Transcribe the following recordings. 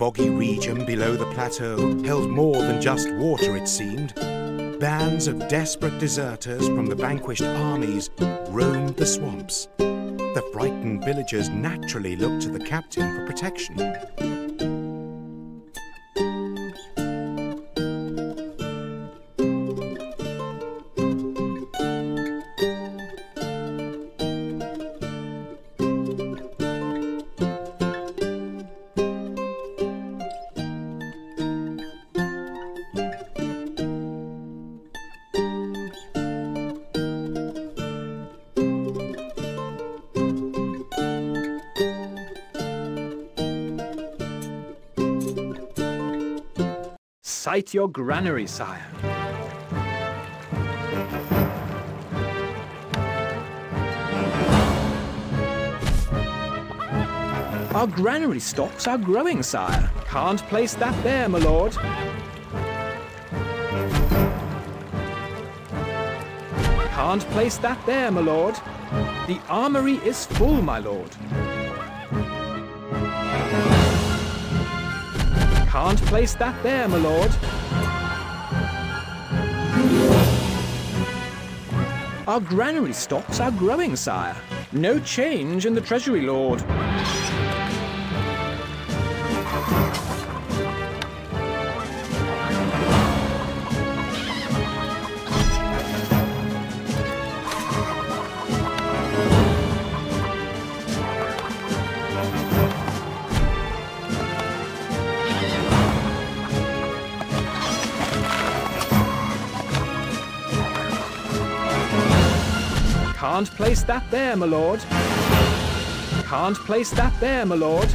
boggy region below the plateau held more than just water, it seemed. Bands of desperate deserters from the vanquished armies roamed the swamps. The frightened villagers naturally looked to the captain for protection. Sight your granary, sire. Our granary stocks are growing, sire. Can't place that there, my lord. Can't place that there, my lord. The armory is full, my lord. Can't place that there, my lord. Our granary stocks are growing, sire. No change in the treasury, lord. Place that there, my lord. Can't place that there, my lord.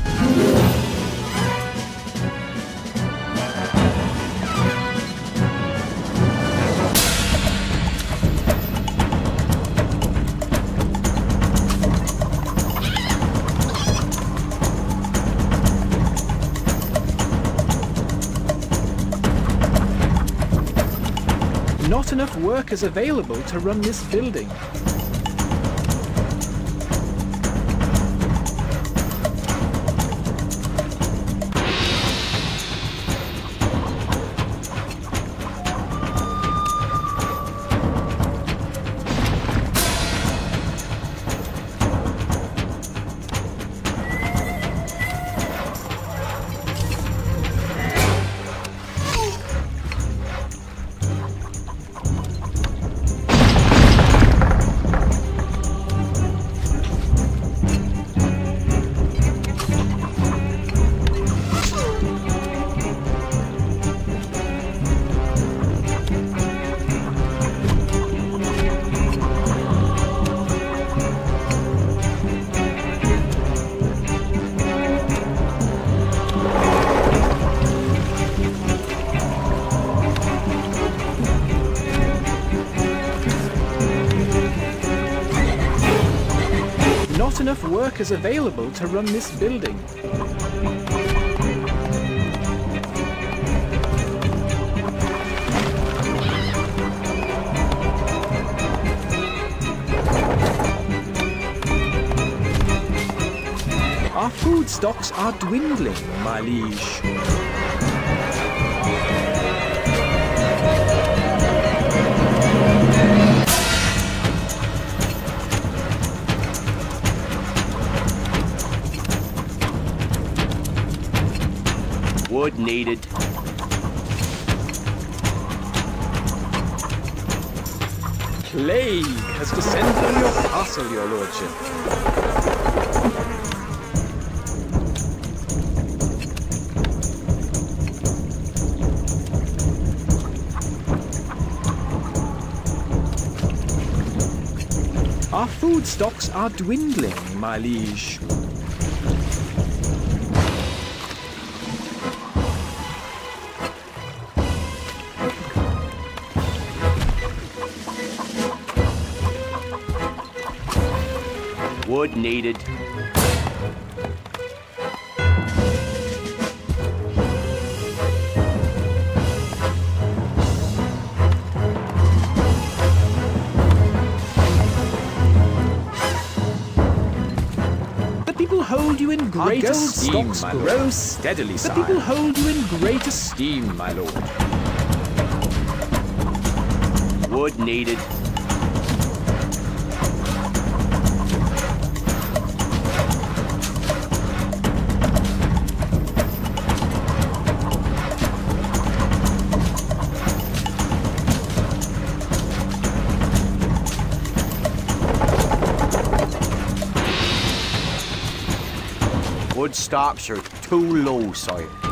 Not enough workers available to run this building. Workers available to run this building. Our food stocks are dwindling, my liege. Wood. Plague has descended on your castle, your lordship. Our food stocks are dwindling, my liege. Needed. The people hold you in great gold esteem, stocks my grow lord. steadily, The sire. people hold you in great esteem, my lord. Wood needed. Stocks are too low, sire.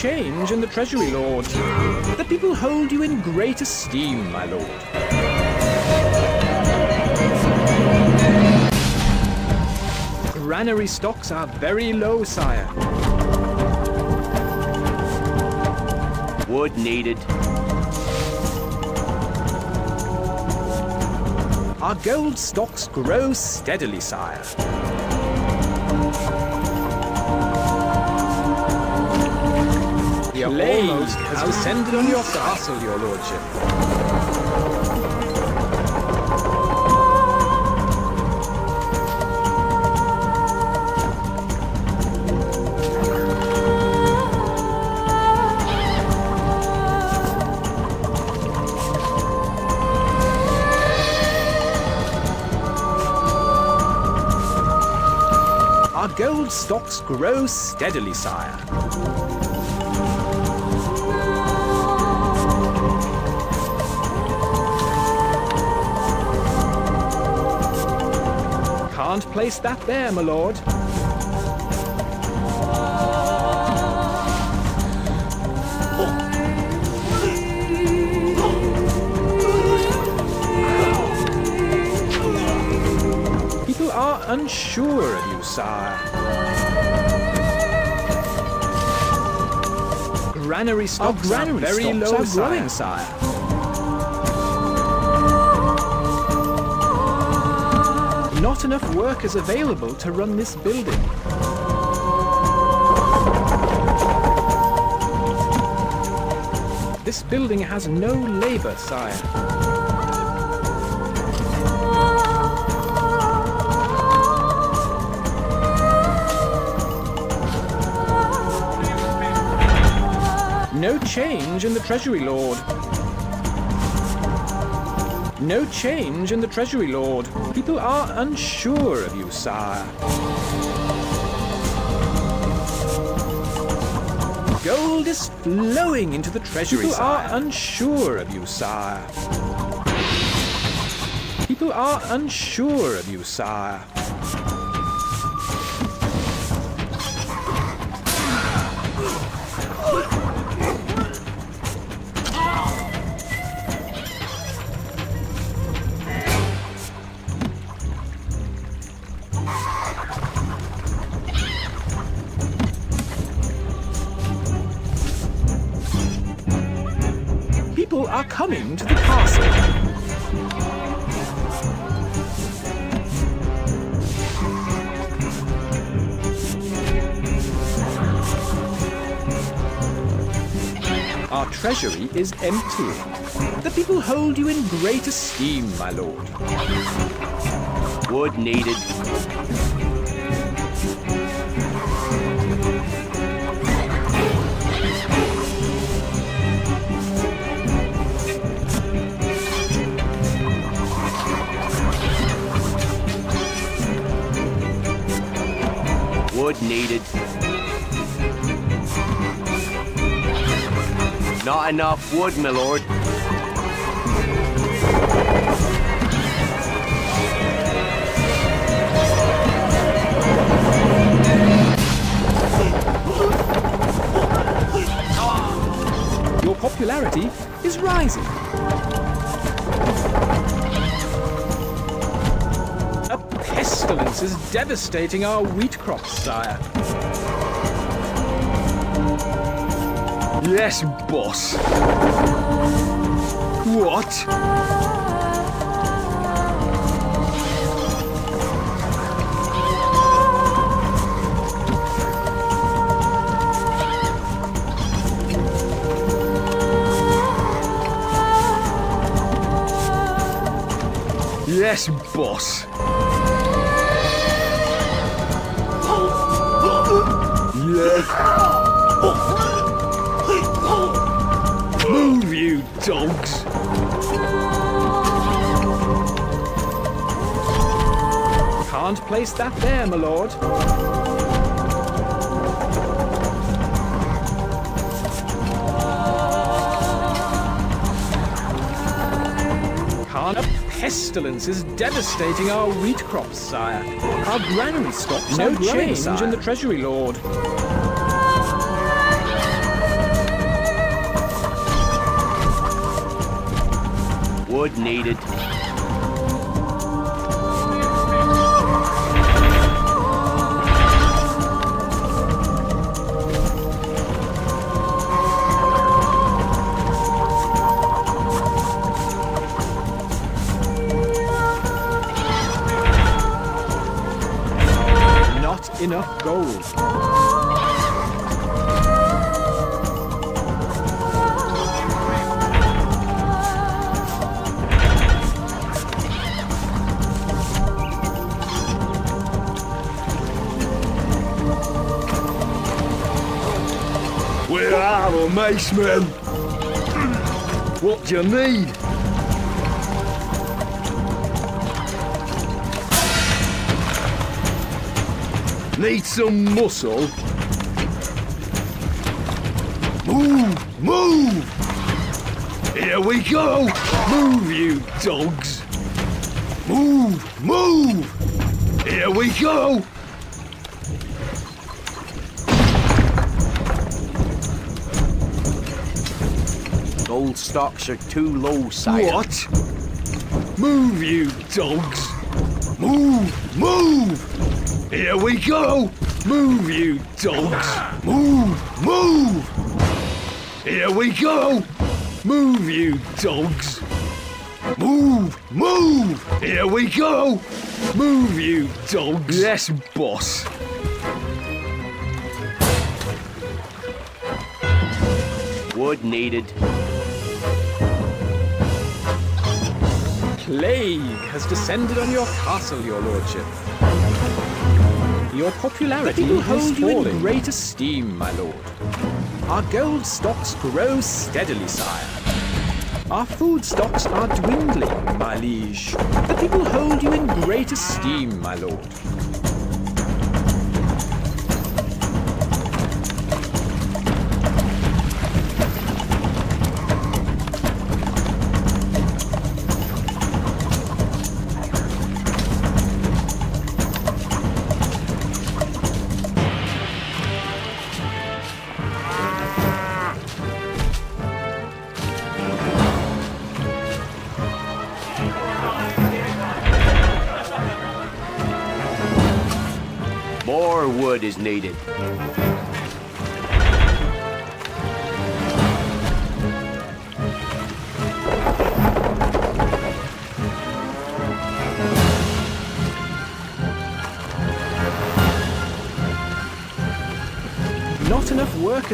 Change in the treasury, lord. The people hold you in great esteem, my lord. Granary stocks are very low, sire. Wood needed. Our gold stocks grow steadily, sire. The Plague almost has descended on your castle, your lordship. Our gold stocks grow steadily, sire. Can't place that there, my lord. People are unsure of you, sire. Granary stocks granary are very stocks low, are growing, sire. Not enough workers available to run this building. This building has no labor, sire. No change in the Treasury Lord. No change in the Treasury Lord. People are unsure of you, sire. Gold is flowing into the Treasury, People are unsure of you, sire. People are unsure of you, sire. treasury is empty. The people hold you in great esteem, my lord. Wood needed. Wood needed. Not enough wood, my lord. Your popularity is rising. A pestilence is devastating our wheat crops, sire. Yes, boss. What? Yes, boss. Yes. Dogs! Can't place that there, my lord. Can't. A pestilence is devastating our wheat crops, sire. Our granary stocks No change, sire. in the treasury, lord. Wood Where are the mace men? What do you need? Need some muscle? Move! Move! Here we go! Move, you dogs! Move! Move! Here we go! Stocks are too low, sire. What? Move, you dogs! Move! Move! Here we go! Move, you dogs! Move! Move! Here we go! Move, you dogs! Move! Move! Here we go! Move, you dogs! Yes, boss. Wood needed. Plague has descended on your castle, your lordship. Your popularity is hold you in great esteem, my lord. Our gold stocks grow steadily, sire. Our food stocks are dwindling, my liege. The people hold you in great esteem, my lord.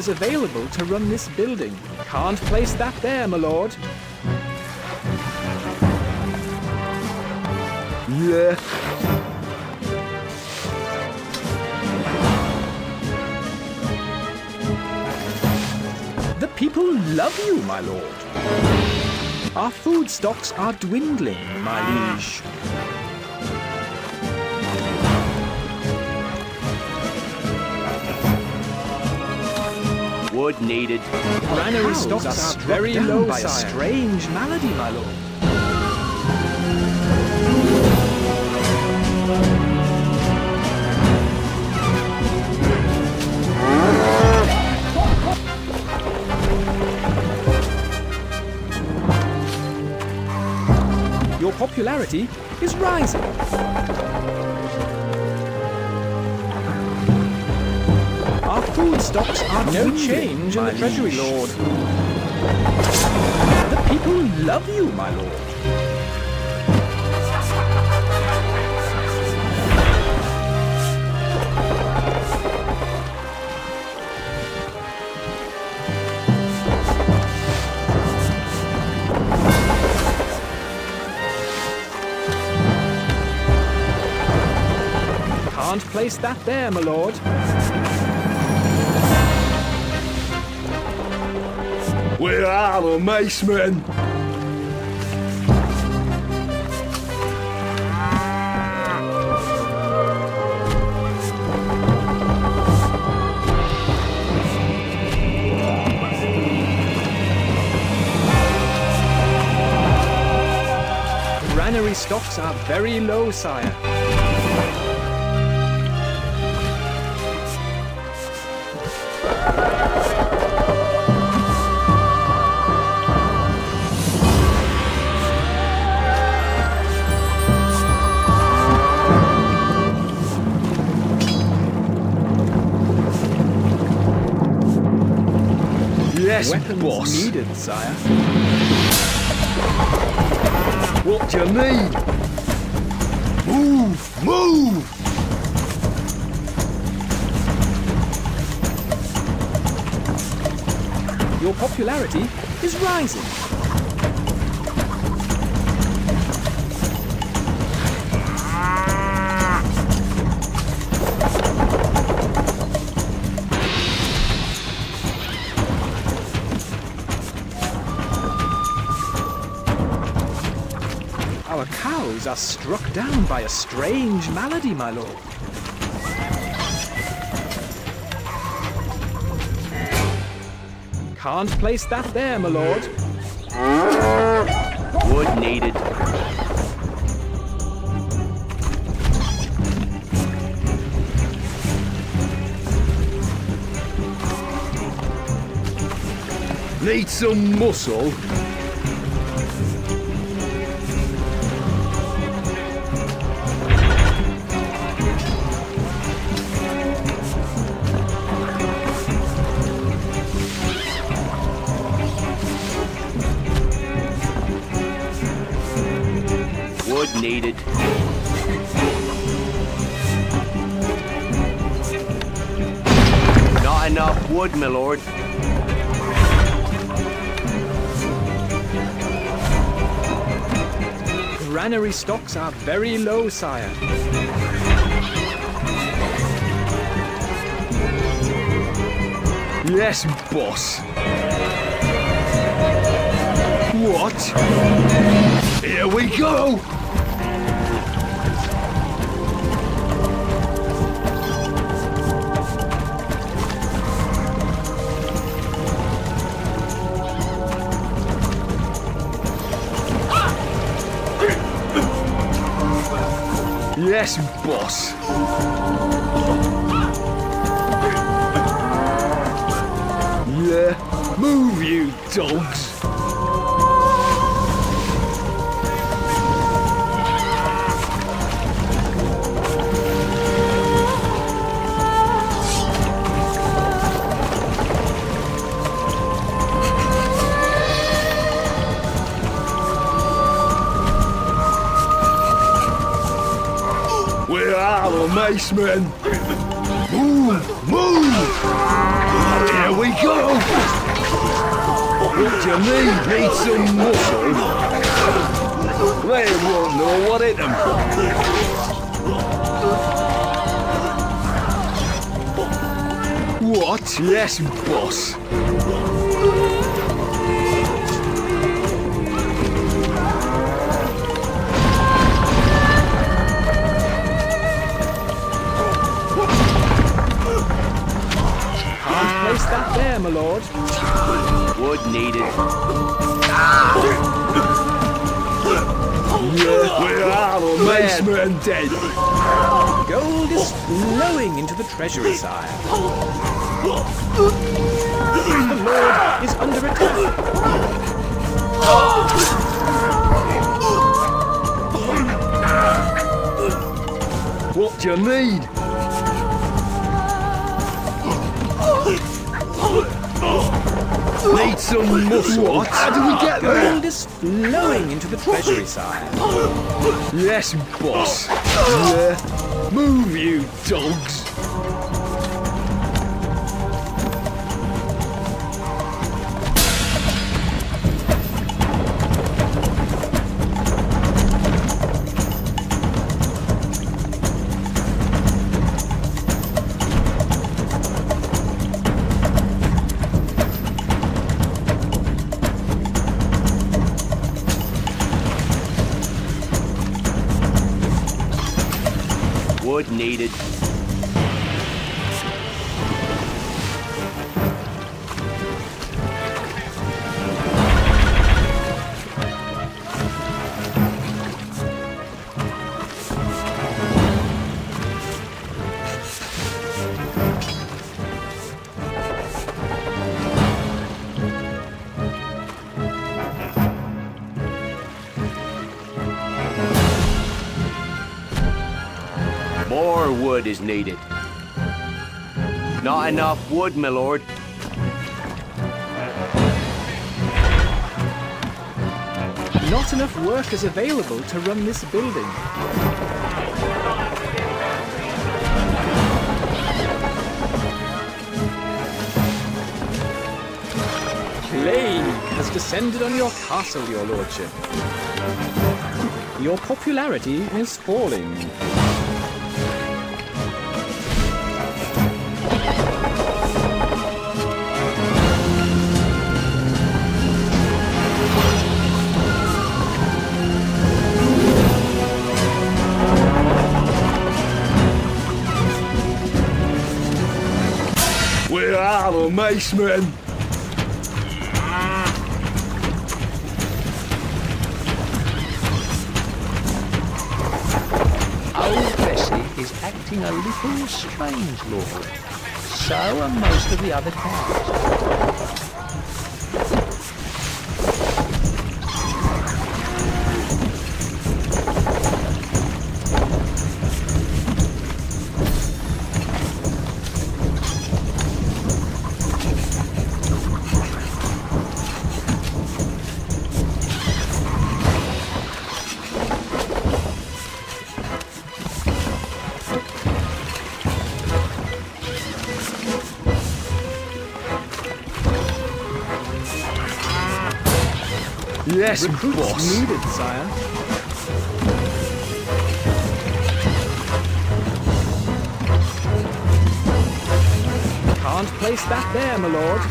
Workers available to run this building. Can't place that there, my lord. Yeah. The people love you, my lord. Our food stocks are dwindling, my liege. Wood needed. Granary stocks are very low by a strange malady, my lord. Your popularity is rising. Food stocks are no change in the treasury, lord. The people love you, my lord. Can't place that there, my lord. Where are the macemen? Granary stocks are very low, sire. Yes, Weapons boss. needed, sire. What do you need? Move! Move! Your popularity is rising. Cows are struck down by a strange malady, my lord. Can't place that there, my lord. Wood needed. Need some muscle? Wood needed. Not enough wood, my lord. Granary stocks are very low, sire. Yes, boss. What? Here we go! Yes, boss. Yeah, move you dogs. Macemen? Move! Move! Here we go! What do you mean, Need some muscle? They won't know what hit them. What? Yes, boss. That there, my lord. Wood needed. Yeah, we are the macemen dead. Gold is flowing into the treasury, sire. The lord is under attack. What do you need? Need some muscle. How do we get there? Gold is flowing into the treasury, sire. Yes, boss. Yeah. Move, you dogs. Wood needed. Not enough wood, my lord. Not enough workers available to run this building. Plague has descended on your castle, your lordship. Your popularity is falling. We are. Old Bessie is acting a little strange, Lord. So are most of the other cows. Yes, boss. needed, sire. Can't place that there, my lord.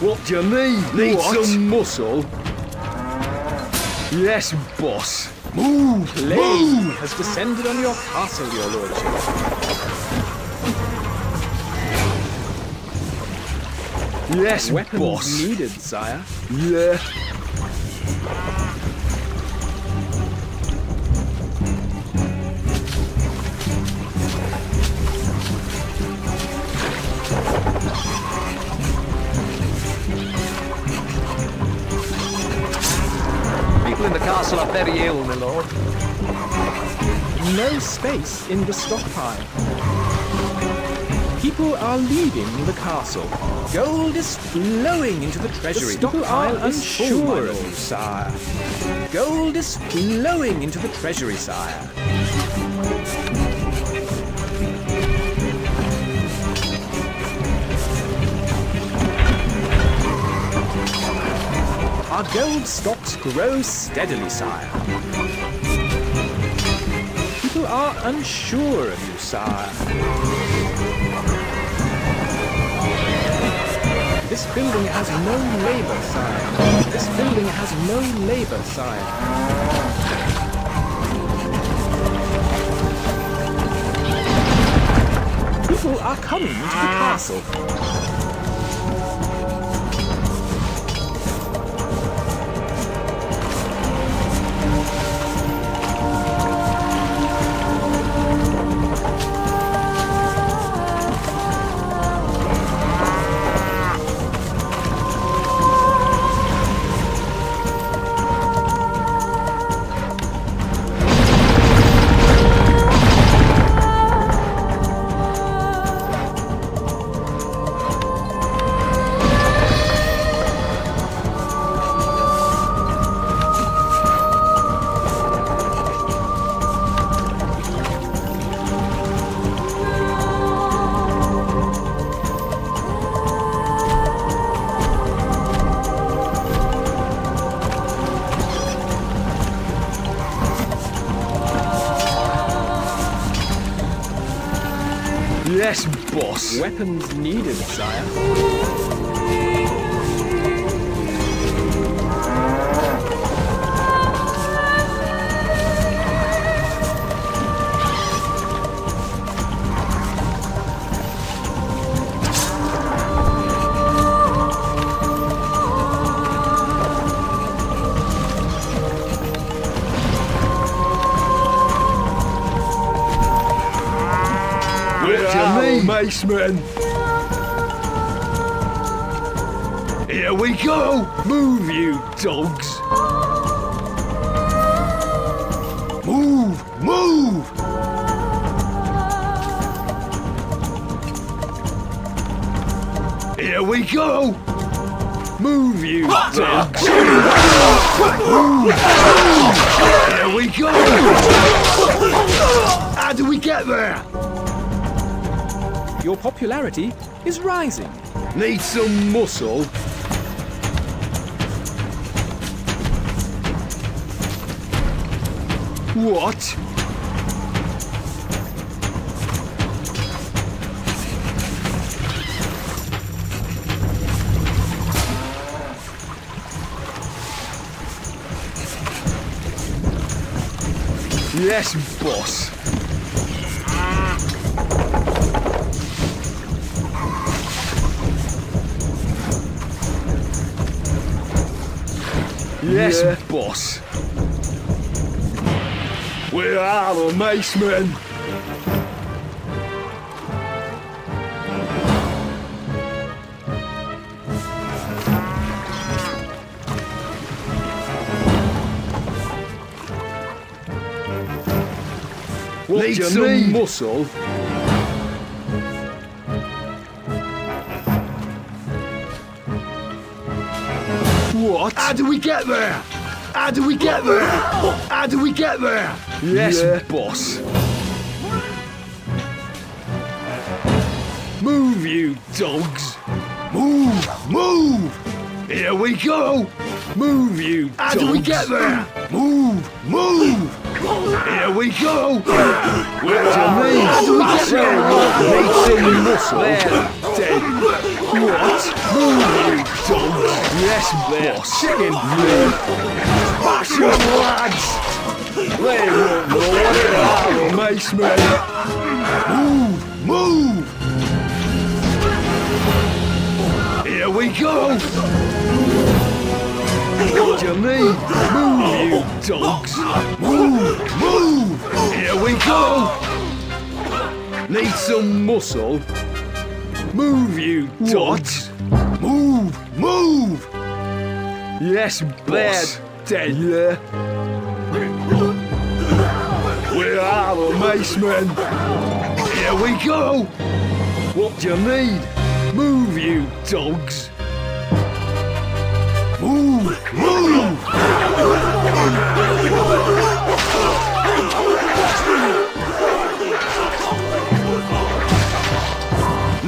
What do you need? Need What? some muscle? Yes, boss. Move, Plague has descended on your castle, your lordship. Yes, Weapons boss. needed, sire. Yeah. Space in the stockpile. People are leaving the castle. Gold is flowing into the treasury. The stockpile are is unsure full, of you, sire. Gold is flowing into the treasury, sire. Our gold stocks grow steadily, sire. Are unsure of you, sire. This building has no labor, sire. This building has no labor, sire. People are coming to the castle. Weapons needed, sire. Here we go! Move, you dogs! Move! Move! Here we go! Move, you dogs! Move! Here we go! How do we get there? Your popularity is rising. Need some muscle? What? Yes, boss. Yes, boss. We are the macemen? What Need some need? muscle? What? How do we get there? How do we get there? How do we get there? Yes, boss. Move, you dogs. Move! Move! Here we go. Move, you How dogs. do we get there? Move! Move! Here we go. Where do How you need? do we get there? Need some muscle. What? Move, you dogs. Yes, boss. Chicken. Bash them, lads. They won't know what it are, mace man. Move! Move! Here we go! What do you need? Move, you dogs! Move! Move! Here we go! Need some muscle? Move, you dogs! Move! Move! Yes, bad. Yeah. Where are the macemen? Here we go! What do you need? Move, you dogs! Move! Move!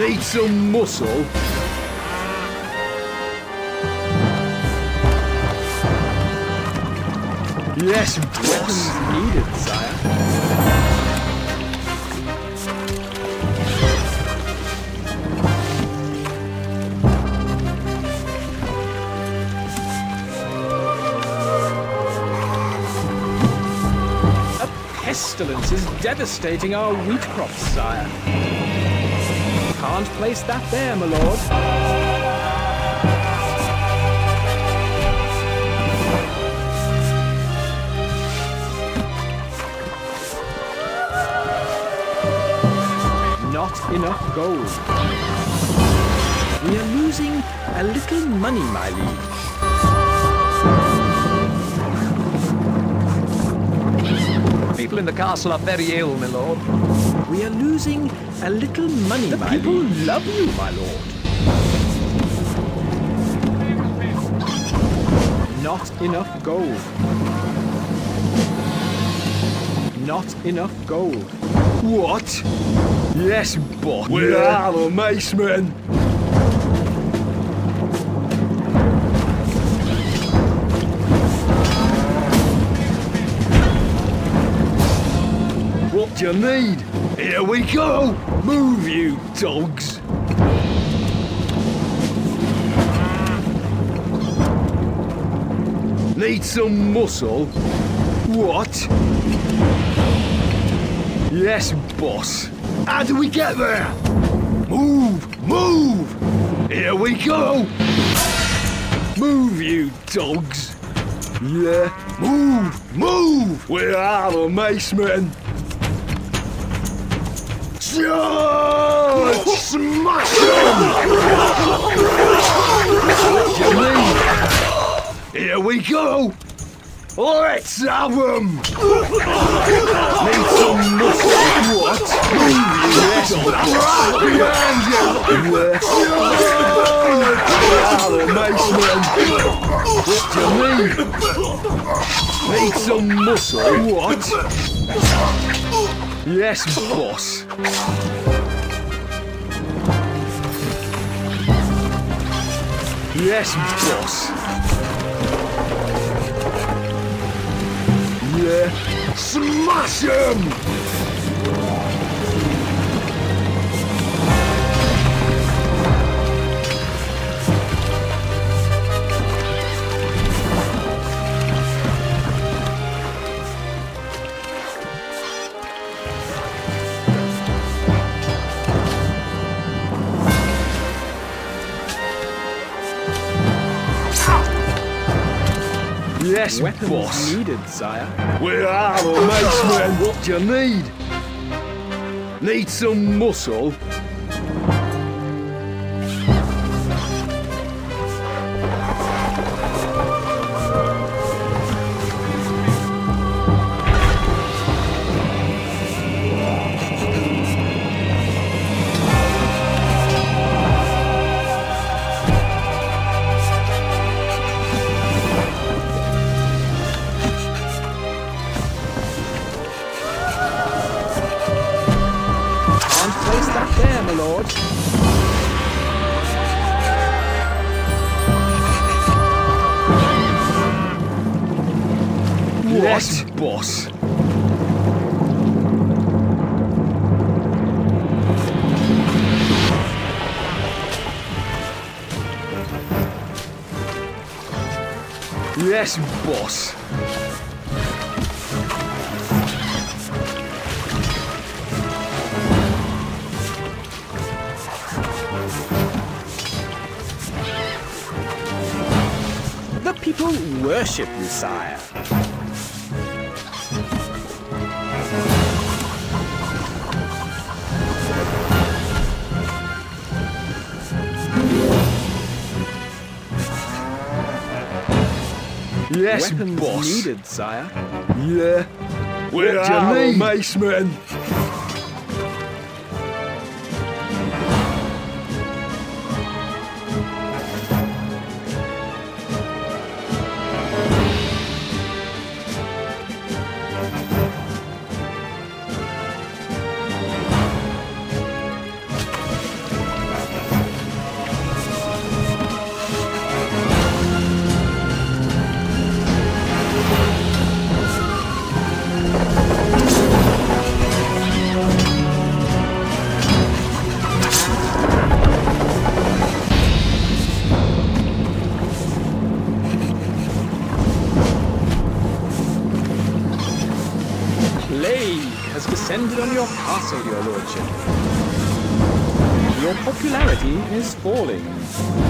need some muscle. Yes, weapons needed, sire. A pestilence is devastating our wheat crops, sire. Can't place that there, my lord. Not enough gold. We are losing a little money, my liege. People in the castle are very ill, my lord. We are losing a little money, my People liege. love you, my lord. Not enough gold. Not enough gold. What? Yes, boss. We are the macemen. What do you need? Here we go! Move, you dogs! Need some muscle? What? Yes, boss. How do we get there? Move! Move! Here we go! Move, you dogs! Yeah, move! Move! We are the macemen! Smash them! Here we go! Let's have them! Need some muscle. What? Yes, right behind you! Ah, the maceman. What do you need? Need some muscle. What? Yes, boss. Yes, boss. Yeah. Smash him! Yes, Weapons boss. needed, sire. We are the macemen. What do you need? Need some muscle? My lord. Yes, boss. Yes, boss. People worship you, sire. Yes, Weapons boss. needed, sire. Yeah. We what do are you is falling.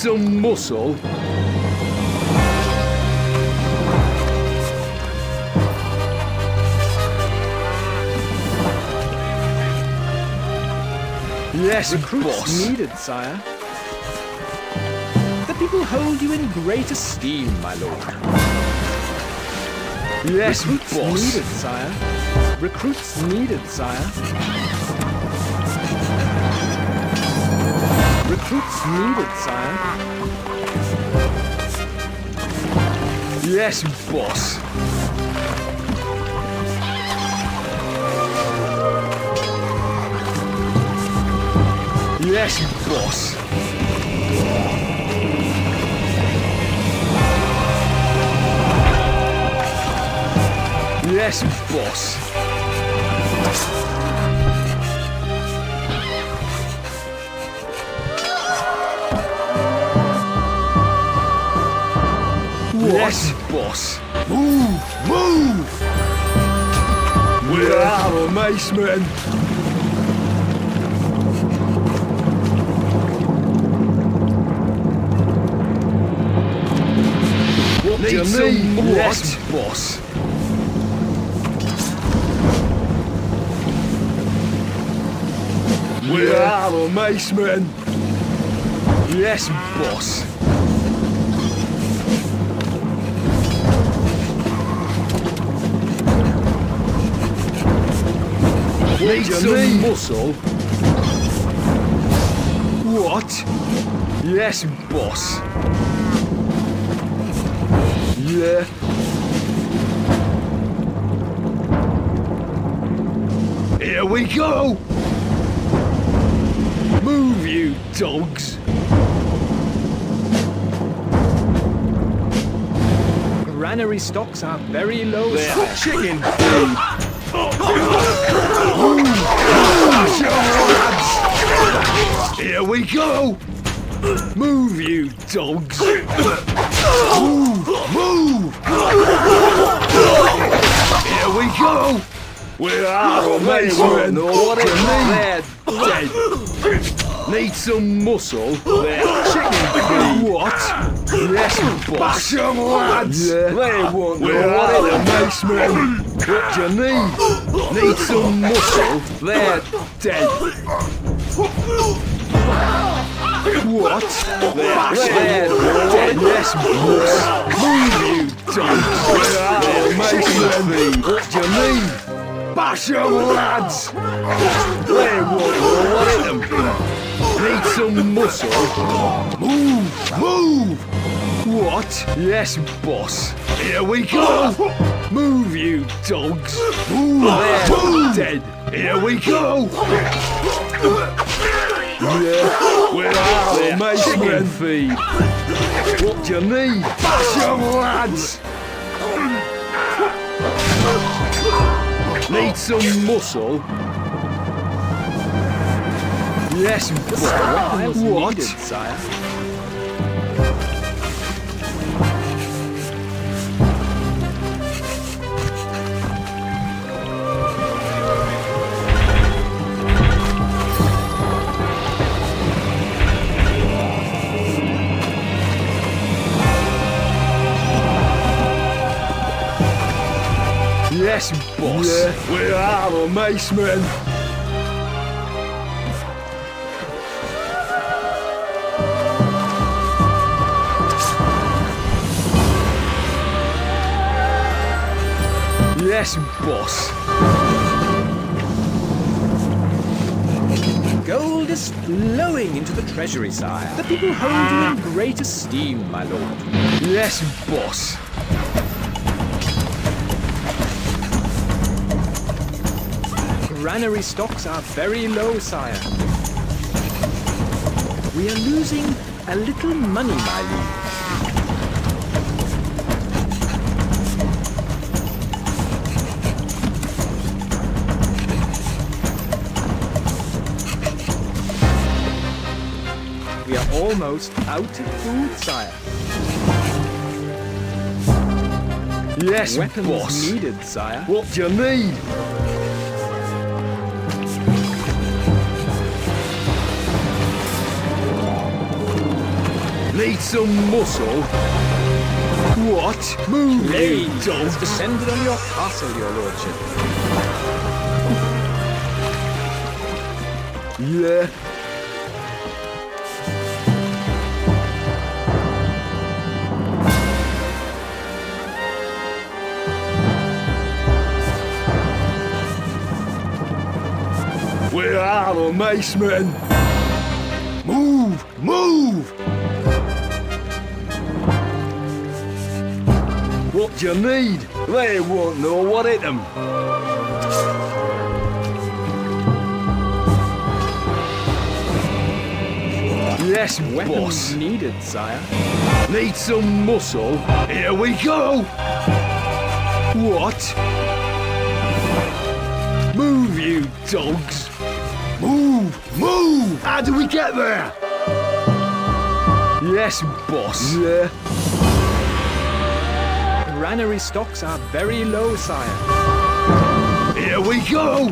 Some muscle? Yes, Recruits boss. needed, sire. The people hold you in great esteem, my lord. Yes, Recruits boss. needed, sire. Recruits needed, sire. Recruits needed, sire. Yes, boss. Yes, boss. Yes, boss. Yes, boss. Move, move! We're out of mace men. What Need do you some need? what? Yes, boss. We're out of mace men. Yes, boss. Need some need? muscle? What? Yes, boss. Yeah. Here we go! Move, you dogs! Granary stocks are very low, sire. Chicken! Here we go! Move, you dogs! Move! Move! Here we go! We're out of mace men! What do you? Dead! Need some muscle? They're Chicken feed! What? Yes, boss! Bash 'em, lads! Yeah, they want We're out of mace men! What do you need? Need some muscle? They're dead! What? They're dead! Yes! Move, you! We're out of mace men! What do you need? Bash 'em, lads! They want them! Need some muscle? Move! Move! What? Yes, boss. Here we go! Move, you dogs! They're dead! Here we go! Yeah, we're out of men feed. What do you need? Bash 'em, lads! Need some muscle? Yes, boss. What? needed, sire. Yes, boss. Yeah, we're out oh, of mace men. Yes, boss. Gold is flowing into the treasury, sire. The people hold you in great esteem, my lord. Yes, boss. Granary stocks are very low, sire. We are losing a little money, my liege. We are almost out of food, sire. Yes, Weapons boss. needed, sire. What do you need? Need some muscle? What? Move, has dog! descended on your castle, your lordship. Yeah. Where are the macemen? What you need? They won't know what hit them. Yes, Weapons boss. needed, sire. Need some muscle? Here we go! What? Move, you dogs! Move! Move! How do we get there? Yes, boss. Yeah. Granary stocks are very low, sire. Here we go!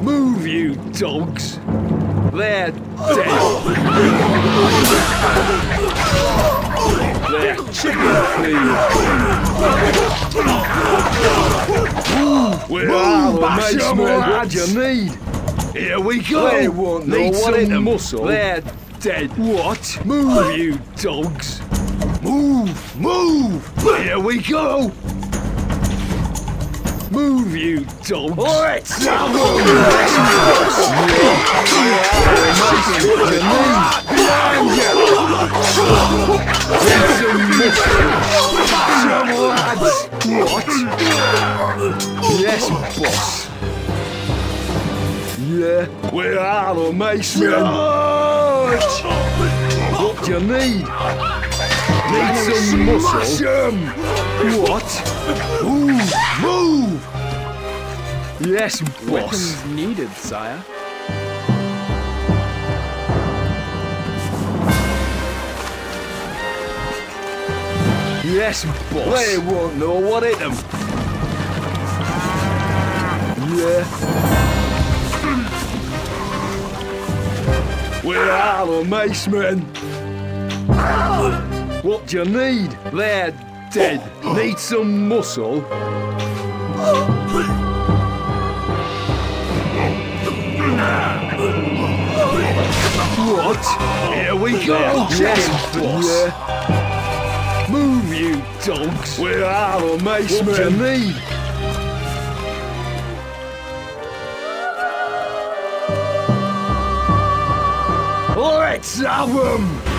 Move, you dogs! They're dead! They're chicken thieves! Where are the 'em, macemen? What you need? Here we go! They won't need what some muscle. They're dead. What? Move, you dogs! Move! Move! Here we go! Move, you dogs! Let's What? Yes, boss. Yeah. we're the macemen? What do you need? Need some muscle? What? Move! Move! Yes, boss. Weapons needed, sire. Yes, boss. They won't know what hit them. Yeah. Where are the macemen? What do you need? They're dead. Need some muscle? What? Here we go. Yes. Move, you dogs! Where are the macemen? What do you need? Let's have 'em!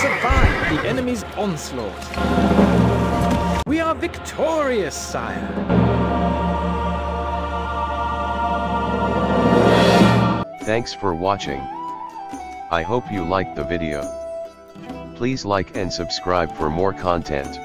Survive the enemy's onslaught. We are victorious, sire. Thanks for watching. I hope you liked the video. Please like and subscribe for more content.